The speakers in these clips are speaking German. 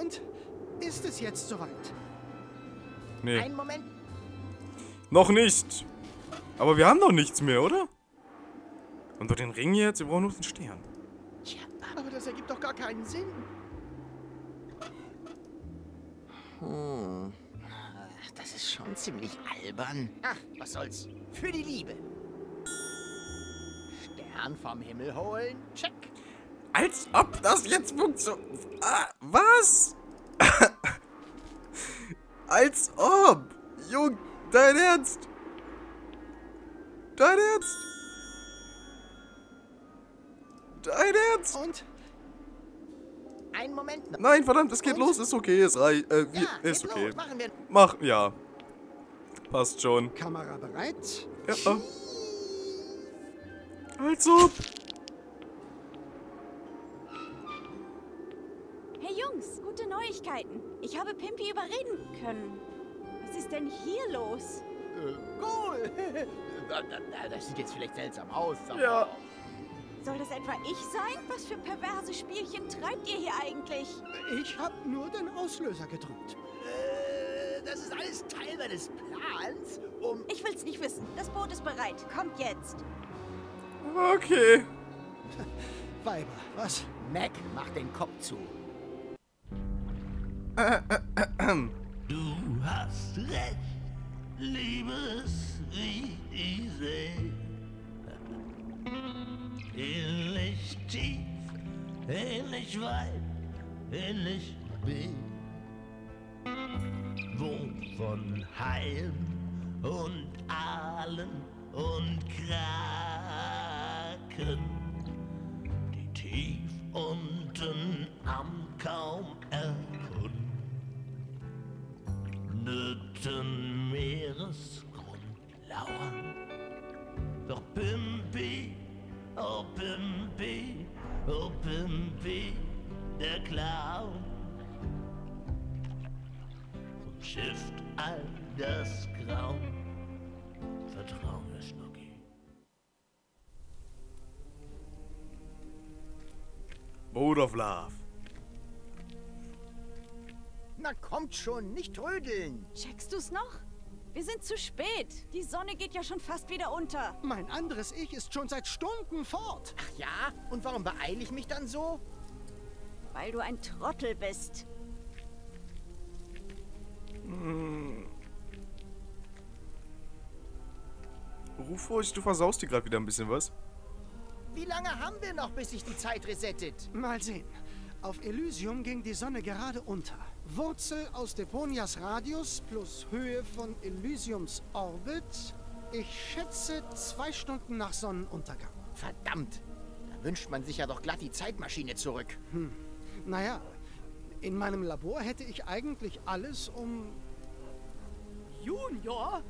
Und ist es jetzt soweit? Nee, Einen Moment. noch nicht. Aber wir haben doch nichts mehr, oder? Und doch den Ring jetzt, wir brauchen nur den Stern. Tja, Aber das ergibt doch gar keinen Sinn. Hm. Das ist schon ziemlich albern. Ach, was soll's. Für die Liebe. Stern vom Himmel holen. Check. Als ob das jetzt funktioniert. Ah, was? Als ob. Jung, dein Ernst? Dein Ernst? Dein Ernst? Und Einen Moment noch. Nein, verdammt, es geht Und? los, ist okay, es reicht. Äh, Ja, ist okay. los. Machen wir. Mach, ja. Passt schon. Kamera bereit? Ja. Als habe Pimpy überreden können. Was ist denn hier los? Äh, cool. Das sieht jetzt vielleicht seltsam aus. aber- Ja. Soll das etwa ich sein? Was für perverse Spielchen treibt ihr hier eigentlich? Ich habe nur den Auslöser gedrückt. Äh, Das ist alles Teil meines Plans, um. Ich will's nicht wissen. Das Boot ist bereit. Kommt jetzt. Okay. Weiber, was? Mac, mach den Kopf zu. Du hast recht, liebes Riese. Ähnlich tief, ähnlich weit, ähnlich weh. Wovon Heim und Aalen und Kraken, of Love. Na kommt schon, nicht trödeln. Checkst du's noch? Wir sind zu spät. Die Sonne geht ja schon fast wieder unter. Mein anderes Ich ist schon seit Stunden fort. Ach ja? Und warum beeile ich mich dann so? Weil du ein Trottel bist. Rufus, du versaust dir gerade wieder ein bisschen was. Wie lange haben wir noch, bis sich die Zeit resettet? Mal sehen. Auf Elysium ging die Sonne gerade unter. Wurzel aus Deponias Radius plus Höhe von Elysiums Orbit. Ich schätze zwei Stunden nach Sonnenuntergang. Verdammt. Da wünscht man sich ja doch glatt die Zeitmaschine zurück. Naja, in meinem Labor hätte ich eigentlich alles, um... Junior?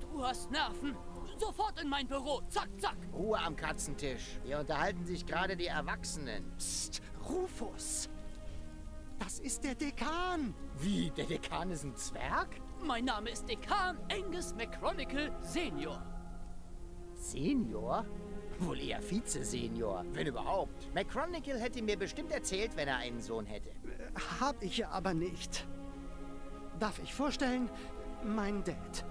Du hast Nerven. Sofort in mein Büro. Zack, zack. Ruhe am Katzentisch. Hier unterhalten sich gerade die Erwachsenen. Psst, Rufus. Das ist der Dekan. Wie, der Dekan ist ein Zwerg? Mein Name ist Dekan Angus McChronicle Senior. Senior? Wohl eher Vize-Senior, wenn überhaupt. McChronicle hätte mir bestimmt erzählt, wenn er einen Sohn hätte. Hab ich ja aber nicht. Darf ich vorstellen, mein Dad.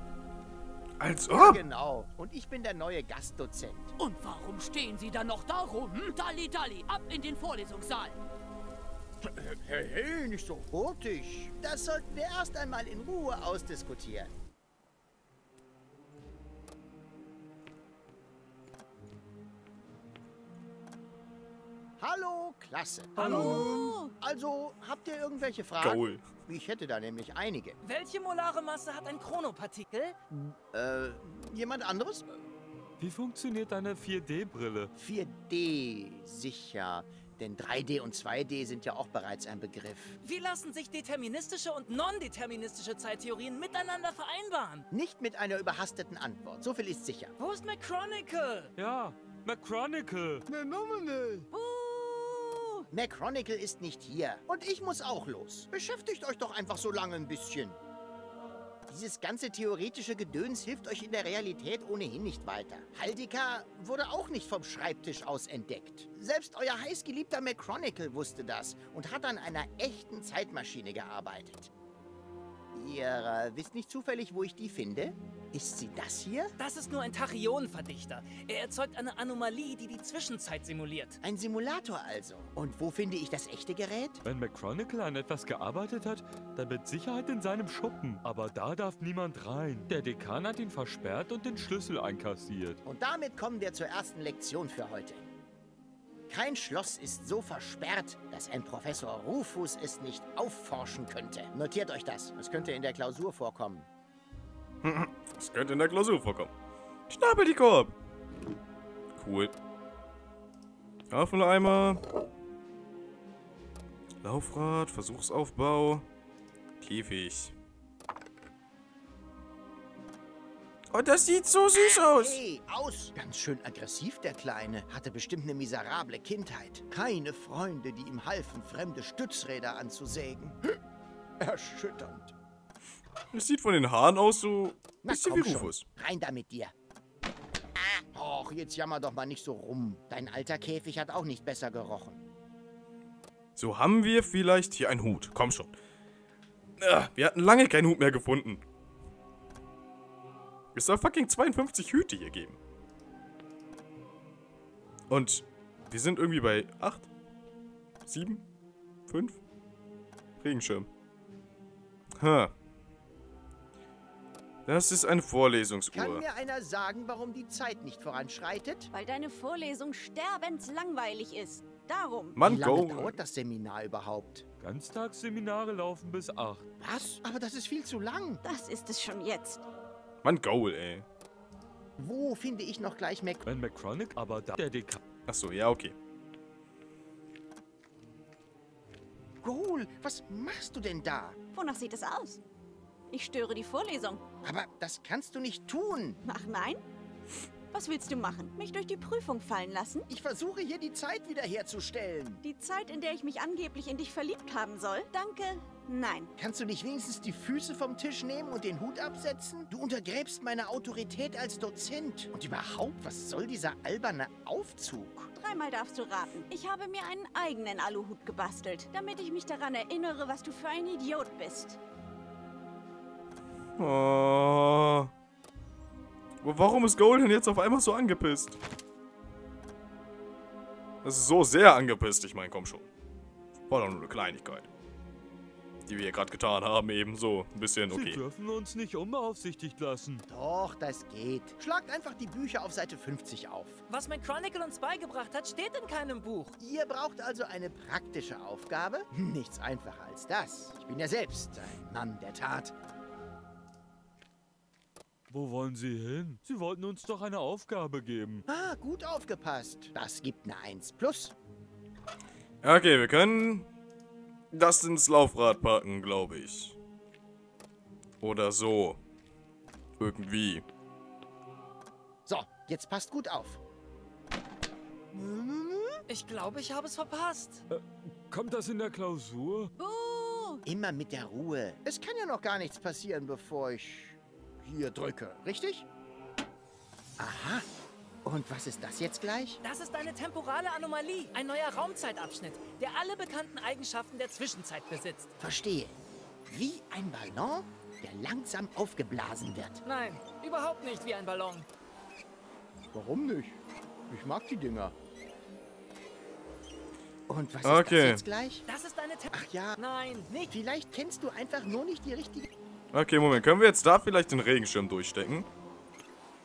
Als Ja, ob. genau. Und ich bin der neue Gastdozent. Und warum stehen Sie dann noch da rum? Dalli, Dalli, ab in den Vorlesungssaal. Hey, hey, nicht so hurtig. Das sollten wir erst einmal in Ruhe ausdiskutieren. Hallo, Klasse. Hallo. Also, habt ihr irgendwelche Fragen? Gaul. Ich hätte da nämlich einige. Welche molare Masse hat ein Chronopartikel? Äh, jemand anderes? Wie funktioniert deine 4D-Brille? 4D, sicher. Denn 3D und 2D sind ja auch bereits ein Begriff. Wie lassen sich deterministische und non-deterministische Zeittheorien miteinander vereinbaren? Nicht mit einer überhasteten Antwort, so viel ist sicher. Wo ist McChronicle? Ja, McChronicle. Buh! McChronicle ist nicht hier. Und ich muss auch los. Beschäftigt euch doch einfach so lange ein bisschen. Dieses ganze theoretische Gedöns hilft euch in der Realität ohnehin nicht weiter. Haldika wurde auch nicht vom Schreibtisch aus entdeckt. Selbst euer heißgeliebter McChronicle wusste das und hat an einer echten Zeitmaschine gearbeitet. Ihr äh, wisst nicht zufällig, wo ich die finde? Ist sie das hier? Das ist nur ein Tachyonverdichter. Er erzeugt eine Anomalie, die die Zwischenzeit simuliert. Ein Simulator also. Und wo finde ich das echte Gerät? Wenn McChronicle an etwas gearbeitet hat, dann mit Sicherheit in seinem Schuppen. Aber da darf niemand rein. Der Dekan hat ihn versperrt und den Schlüssel einkassiert. Und damit kommen wir zur ersten Lektion für heute. Kein Schloss ist so versperrt, dass ein Professor Rufus es nicht aufforschen könnte. Notiert euch das. Es könnte in der Klausur vorkommen. Das könnte in der Klausur vorkommen. Schnabel die Korb. Cool. Tafeleimer. Laufrad, Versuchsaufbau. Käfig. Oh, das sieht so süß aus. Hey, aus! Ganz schön aggressiv, der Kleine. Hatte bestimmt eine miserable Kindheit. Keine Freunde, die ihm halfen, fremde Stützräder anzusägen. Erschütternd. Das sieht von den Haaren aus so ein bisschen wie schon. Rufus. Rein da mit dir. Och, jetzt jammer doch mal nicht so rum. Dein alter Käfig hat auch nicht besser gerochen. So haben wir vielleicht hier einen Hut. Komm schon. Ah, wir hatten lange keinen Hut mehr gefunden. Es soll fucking 52 Hüte hier geben. Und wir sind irgendwie bei 8, 7, 5? Regenschirm. Ha. Das ist eine Kann Vorlesungsuhr. mir einer sagen, warum die Zeit nicht voranschreitet? Weil deine Vorlesung sterbenslangweilig ist. Darum. Mann, Wie lange go. dauert das Seminar überhaupt? Ganztagsseminare laufen bis 8. Was? Aber das ist viel zu lang. Das ist es schon jetzt. Mann, Goal, ey. Wo finde ich noch gleich Mac... Wenn McChronicle aber da der Dekan Achso, ja, okay. Goal, was machst du denn da? Wonach sieht es aus? Ich störe die Vorlesung. Aber das kannst du nicht tun. Ach nein? Was willst du machen? Mich durch die Prüfung fallen lassen? Ich versuche hier die Zeit wiederherzustellen. Die Zeit, in der ich mich angeblich in dich verliebt haben soll? Danke, nein. Kannst du nicht wenigstens die Füße vom Tisch nehmen und den Hut absetzen? Du untergräbst meine Autorität als Dozent. Und überhaupt, was soll dieser alberne Aufzug? Dreimal darfst du raten. Ich habe mir einen eigenen Aluhut gebastelt, damit ich mich daran erinnere, was du für ein Idiot bist. Oh. Warum ist Gold denn jetzt auf einmal so angepisst? Das ist so sehr angepisst, ich meine, komm schon. War doch nur eine Kleinigkeit. Die wir gerade getan haben, eben so. Ein bisschen Sie okay. dürfen uns nicht unbeaufsichtigt lassen. Doch, das geht. Schlagt einfach die Bücher auf Seite 50 auf. Was McChronicle uns beigebracht hat, steht in keinem Buch. Ihr braucht also eine praktische Aufgabe? Nichts einfacher als das. Ich bin ja selbst ein Mann der Tat. Wo wollen Sie hin? Sie wollten uns doch eine Aufgabe geben. Ah, gut aufgepasst. Das gibt eine 1 plus. Okay, wir können das ins Laufrad packen, glaube ich. Oder so. Irgendwie. So, jetzt passt gut auf. Ich glaube, ich habe es verpasst. Kommt das in der Klausur? Buh! Immer mit der Ruhe. Es kann ja noch gar nichts passieren, bevor ich hier drücke, richtig? Aha. Und was ist das jetzt gleich? Das ist eine temporale Anomalie, ein neuer Raumzeitabschnitt, der alle bekannten Eigenschaften der Zwischenzeit besitzt. Verstehe. Wie ein Ballon, der langsam aufgeblasen wird. Nein, überhaupt nicht wie ein Ballon. Warum nicht? Ich mag die Dinger. Und was ist Okay. das jetzt gleich? Das ist eine Tem Ach ja, Nein, nicht. vielleicht kennst du einfach nur nicht die richtige... Okay, Moment. Können wir jetzt da vielleicht den Regenschirm durchstecken?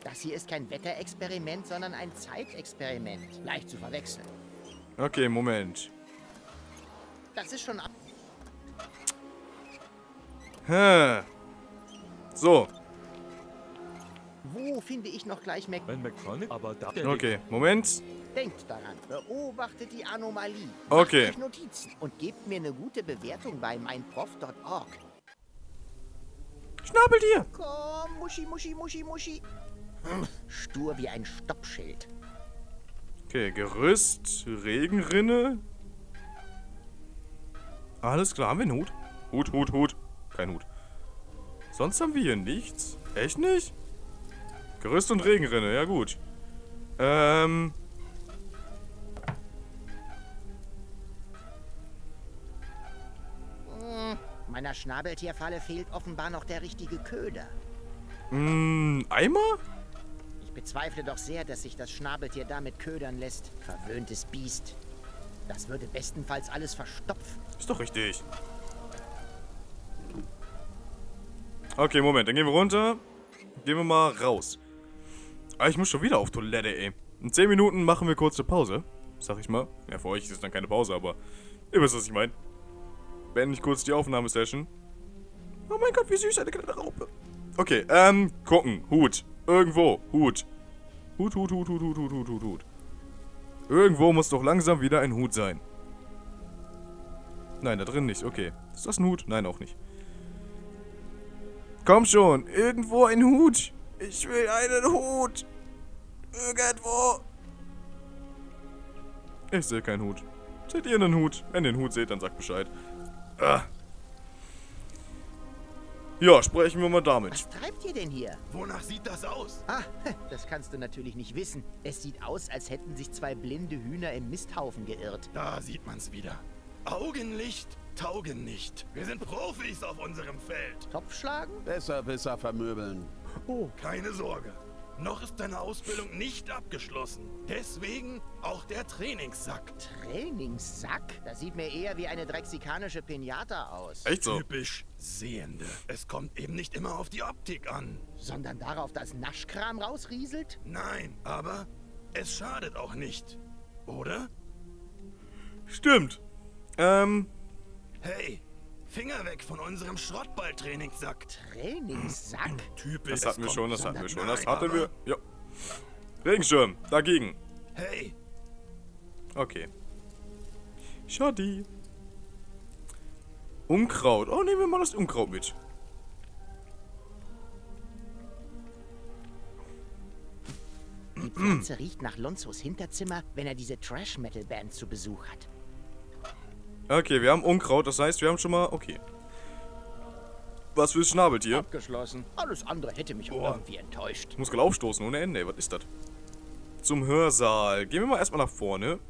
Das hier ist kein Wetterexperiment, sondern ein Zeitexperiment. Leicht zu verwechseln. Okay, Moment. Das ist schon ab... Hä. So, Wo finde ich noch gleich Mac... Wenn McChronicle aber da okay. Moment. Denkt daran, beobachtet die Anomalie. Okay. Macht euch Notizen und gebt mir eine gute Bewertung bei meinprof.org. Schnabel dir. Komm, Muschi, Muschi, Muschi, Muschi. Stur wie ein Stoppschild. Okay, Gerüst, Regenrinne. Alles klar, haben wir einen Hut? Hut, Hut, Hut. Kein Hut. Sonst haben wir hier nichts. Echt nicht? Gerüst und Regenrinne, ja gut. Ähm... Hm, meiner Schnabeltierfalle fehlt offenbar noch der richtige Köder. Mh, mm, Eimer? Ich bezweifle doch sehr, dass sich das Schnabeltier damit ködern lässt. Verwöhntes Biest. Das würde bestenfalls alles verstopfen. Ist doch richtig. Okay, Moment, dann gehen wir runter. Gehen wir mal raus. Ah, ich muss schon wieder auf Toilette, ey. In 10 Minuten machen wir kurz eine Pause. Sag ich mal. Ja, für euch ist es dann keine Pause, aber ihr wisst, was ich meine. Beende ich kurz die Aufnahmesession. Oh mein Gott, wie süß, eine kleine Raupe. Okay, ähm, gucken. Hut. Irgendwo. Hut. Hut, Hut, Hut, Hut, Hut, Hut, Hut, Hut, Hut. Irgendwo muss doch langsam wieder ein Hut sein. Nein, da drin nicht. Okay. Ist das ein Hut? Nein, auch nicht. Komm schon. Irgendwo ein Hut. Ich will einen Hut. Irgendwo. Ich sehe keinen Hut. Seht ihr einen Hut? Wenn ihr den Hut seht, dann sagt Bescheid. Ah. Ja, sprechen wir mal damit. Was treibt ihr denn hier? Wonach sieht das aus? Ah, das kannst du natürlich nicht wissen. Es sieht aus, als hätten sich zwei blinde Hühner im Misthaufen geirrt. Da sieht man's wieder. Augenlicht taugen nicht. Wir sind Profis auf unserem Feld. Topfschlagen? Besserwisser vermöbeln. Oh, keine Sorge. Noch ist deine Ausbildung nicht abgeschlossen. Deswegen auch der Trainingssack. Trainingssack? Das sieht mir eher wie eine drexikanische Pinata aus. Echt so? Typisch Sehende. Es kommt eben nicht immer auf die Optik an. Sondern darauf, dass Naschkram rausrieselt? Nein, aber es schadet auch nicht. Oder? Stimmt. Ähm. Hey, Finger weg von unserem Schrottball-Trainingssack. Trainingssack? Typisch. Das hatten wir schon, das hatten wir schon. Das hatten wir. Ja. Regenschirm. Dagegen. Hey, Okay. Schade. Unkraut. Oh, nehmen wir mal das Unkraut mit. Die Pflanze riecht nach Lonzos Hinterzimmer, wenn er diese Trash-Metal-Band zu Besuch hat. Okay, wir haben Unkraut. Das heißt, wir haben schon mal... Okay. Was fürs Schnabeltier? Abgeschlossen. Alles andere hätte mich Boah. irgendwie enttäuscht. Ich muss gerade aufstoßen ohne Ende. ey. Was ist das? Zum Hörsaal. Gehen wir mal erstmal nach vorne.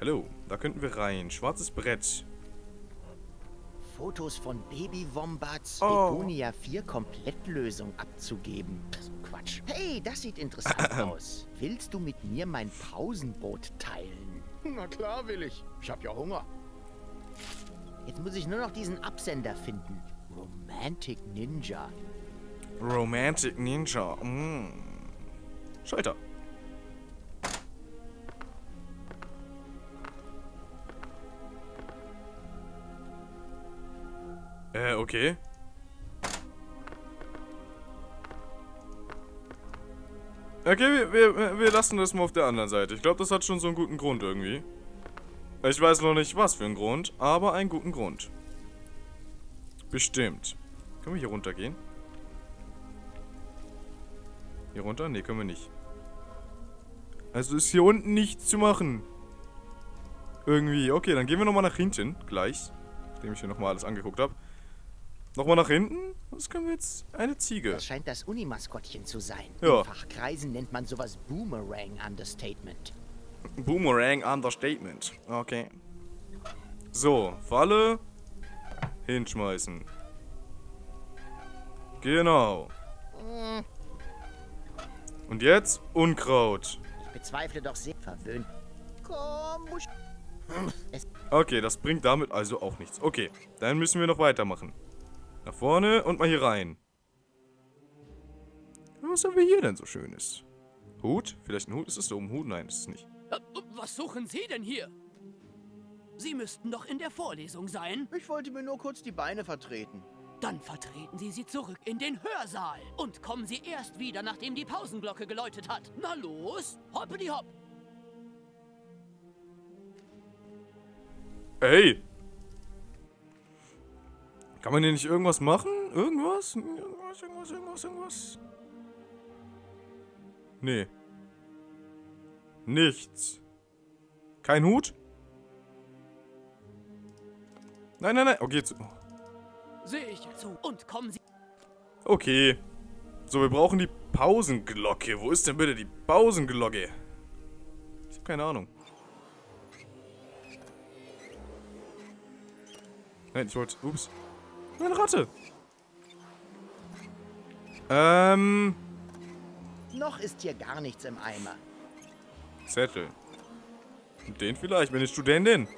Hallo. Da könnten wir rein. Schwarzes Brett. Fotos von Baby-Wombats Oh. Begonia 4 Komplettlösung abzugeben. Quatsch. Hey, das sieht interessant aus. Willst du mit mir mein Pausenbrot teilen? Na klar will ich. Ich hab ja Hunger. Jetzt muss ich nur noch diesen Absender finden. Romantic Ninja. Romantic Ninja. Mm. Schalter. Äh, okay. Okay, wir, wir, wir lassen das mal auf der anderen Seite. Ich glaube, das hat schon so einen guten Grund irgendwie. Ich weiß noch nicht, was für einen Grund, aber einen guten Grund. Bestimmt. Können wir hier runtergehen? Hier runter? Ne, können wir nicht. Also ist hier unten nichts zu machen. Irgendwie. Okay, dann gehen wir nochmal nach hinten. Gleich. Nachdem ich hier nochmal alles angeguckt habe. Nochmal nach hinten. Was können wir jetzt? Eine Ziege. Das scheint das Unimaskottchen zu sein. Ja. In Fachkreisen nennt man sowas Boomerang Understatement. Boomerang Understatement. Okay. So, Falle. Hinschmeißen. Genau. Und jetzt Unkraut. Ich bezweifle doch sehr verwöhnt. Komm, Okay, das bringt damit also auch nichts. Okay, dann müssen wir noch weitermachen. Nach vorne und mal hier rein. Was haben wir hier denn so Schönes? Hut? Vielleicht ein Hut? Ist es so ein Hut? Nein, ist es nicht. Was suchen Sie denn hier? Sie müssten doch in der Vorlesung sein. Ich wollte mir nur kurz die Beine vertreten. Dann vertreten Sie sie zurück in den Hörsaal. Und kommen Sie erst wieder, nachdem die Pausenglocke geläutet hat. Na los, hoppidi hopp. Ey! Kann man hier nicht irgendwas machen? Irgendwas? Irgendwas, irgendwas, irgendwas, irgendwas? Nee. Nichts. Kein Hut? Nein, nein, nein. Okay, zu. Sehe ich ja zu. Und kommen Sie... Okay. So, wir brauchen die Pausenglocke. Wo ist denn bitte die Pausenglocke? Ich habe keine Ahnung. Nein, ich wollte... Ups. Eine Ratte. Ähm... Noch ist hier gar nichts im Eimer. Zettel. Den vielleicht, meine Studentin.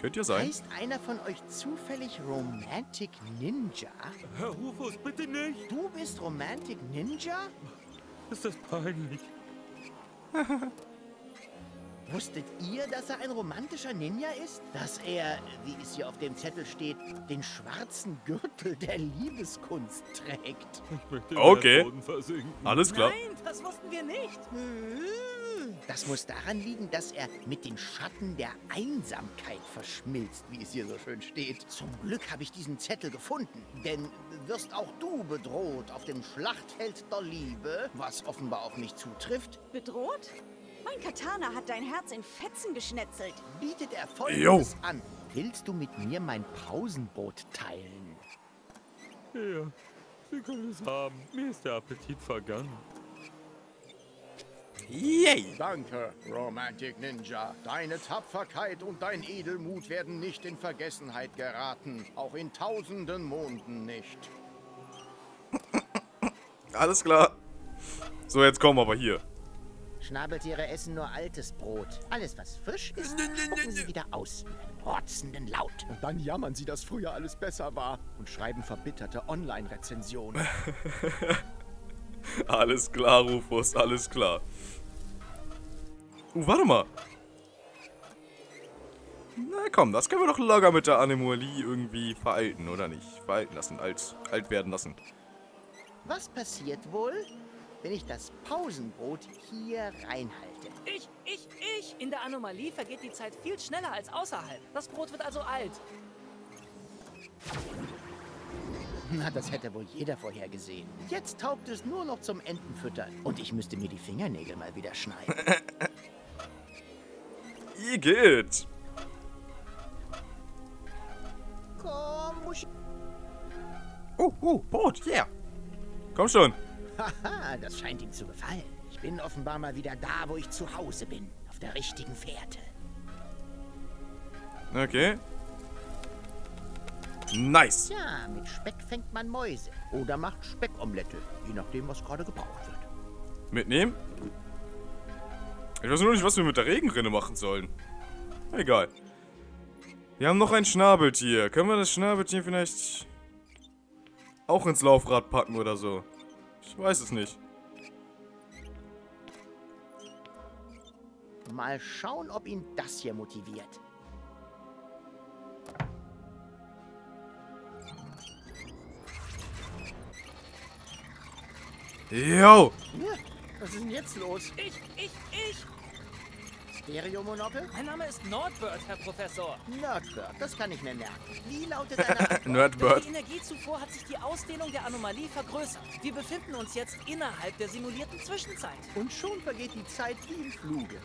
Könnte ja sein. Heißt einer von euch zufällig Romantic Ninja? Herr Rufus, bitte nicht. Du bist Romantic Ninja? Ist das peinlich. Wusstet ihr, dass er ein romantischer Ninja ist? Dass er, wie es hier auf dem Zettel steht, den schwarzen Gürtel der Liebeskunst trägt. Ich möchte im Okay. Alles klar. Nein, das wussten wir nicht. Das muss daran liegen, dass er mit den Schatten der Einsamkeit verschmilzt, wie es hier so schön steht. Zum Glück habe ich diesen Zettel gefunden, denn wirst auch du bedroht auf dem Schlachtfeld der Liebe, was offenbar auf mich zutrifft, Bedroht? Mein Katana hat dein Herz in Fetzen geschnetzelt. bietet er Jo. Folgendes an. Willst du mit mir mein Pausenboot teilen? Ja, Sie können es haben. Mir ist der Appetit vergangen. Yay! Danke, Romantic Ninja. Deine Tapferkeit und dein Edelmut werden nicht in Vergessenheit geraten. Auch in tausenden Monden nicht. Alles klar. So, jetzt kommen wir aber hier. Schnabeltiere essen nur altes Brot. Alles, was frisch ist, spucken sie wieder aus. Mit einem rotzenden Laut. Und dann jammern sie, dass früher alles besser war. Und schreiben verbitterte Online-Rezensionen. Alles klar, Rufus, alles klar. Uh, warte mal. Na komm, das können wir doch locker mit der Anemolie irgendwie veralten, oder nicht? Veralten lassen, alt, alt werden lassen. Was passiert wohl, wenn ich das Pausenbrot hier reinhalte? Ich, ich, ich. In der Anomalie vergeht die Zeit viel schneller als außerhalb. Das Brot wird also alt. Na, das hätte wohl jeder vorhergesehen. Jetzt taugt es nur noch zum Entenfüttern. Und ich müsste mir die Fingernägel mal wieder schneiden. Igitt! Komm, Muschi. Uh, uh, Brot, yeah! Komm schon. Haha, das scheint ihm zu gefallen. Ich bin offenbar mal wieder da, wo ich zu Hause bin. Auf der richtigen Fährte. Okay. Nice. Tja, mit Speck fängt man Mäuse. Oder macht Speckomelette. Je nachdem, was gerade gebraucht wird. Mitnehmen? Ich weiß nur nicht, was wir mit der Regenrinne machen sollen. Egal. Wir haben noch ein Schnabeltier. Können wir das Schnabeltier vielleicht auch ins Laufrad packen oder so? Ich weiß es nicht. Mal schauen, ob ihn das hier motiviert. Yo! Was ist denn jetzt los? Ich, ich, ich. Stereo-Monokel? Mein Name ist Nordbird, Herr Professor. Nerdbird, das kann ich mir merken. Wie lautet deine? Durch Nerdbird. die Energiezufuhr hat sich die Ausdehnung der Anomalie vergrößert. Wir befinden uns jetzt innerhalb der simulierten Zwischenzeit. Und schon vergeht die Zeit wie im Fluge.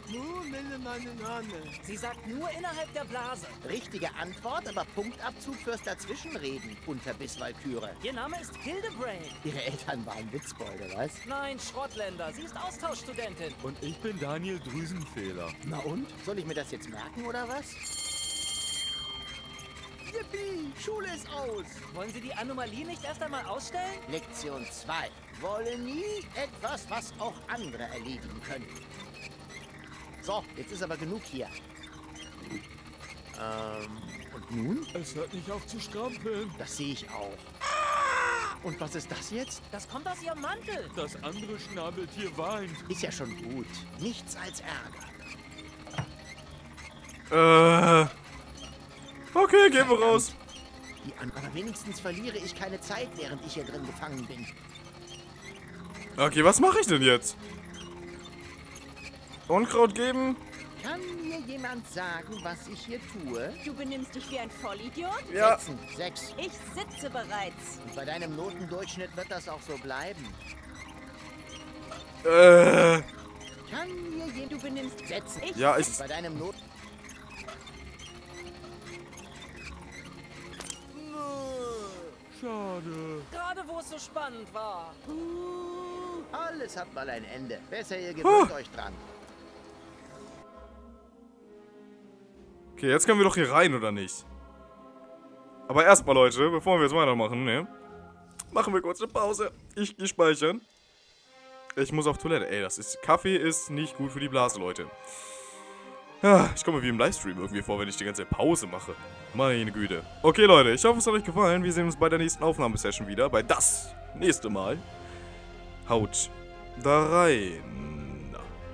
Sie sagt nur innerhalb der Blase. Richtige Antwort, aber Punktabzug fürs Dazwischenreden, Unterbisswalküre. Ihr Name ist Hildebrain. Ihre Eltern waren Witzbolde, was? Nein, Schrottländer. Sie ist Austauschstudentin. Und ich bin Daniel Drüsenfehler. Na und? Soll ich mir das jetzt merken, oder was? Yippie, Schule ist aus. Wollen Sie die Anomalie nicht erst einmal ausstellen? Lektion 2. Wolle nie etwas, was auch andere erledigen können. So, jetzt ist aber genug hier. Ähm, und nun? Es hört nicht auf zu strampeln. Das sehe ich auch. Und was ist das jetzt? Das kommt aus Ihrem Mantel. Das andere Schnabeltier weint. Ist ja schon gut. Nichts als Ärger. Äh. Okay, gehen wir raus. Aber wenigstens verliere ich keine Zeit, während ich hier drin gefangen bin. Okay, was mache ich denn jetzt? Unkraut geben? Kann mir jemand sagen, was ich hier tue? Du benimmst dich wie ein Vollidiot? Ja. Setzen. Sechs. Ich sitze bereits. Und bei deinem Notendurchschnitt wird das auch so bleiben. Äh. Kann mir jemand... Du benimmst Setzen. Ich Ja, ich. Bei deinem Not... Schade. Gerade wo es so spannend war. Alles hat mal ein Ende. Besser ihr gewöhnt Huh. euch dran. Okay, jetzt können wir doch hier rein, oder nicht? Aber erstmal, Leute, bevor wir jetzt weitermachen, ne? Machen wir kurz eine Pause. Ich gehe speichern. Ich muss auf Toilette. Ey, das ist. Kaffee ist nicht gut für die Blase, Leute. Ich komme wie im Livestream irgendwie vor, wenn ich die ganze Pause mache. Meine Güte. Okay, Leute, ich hoffe, es hat euch gefallen. Wir sehen uns bei der nächsten Aufnahmesession wieder. Bei das nächste Mal. Haut da rein.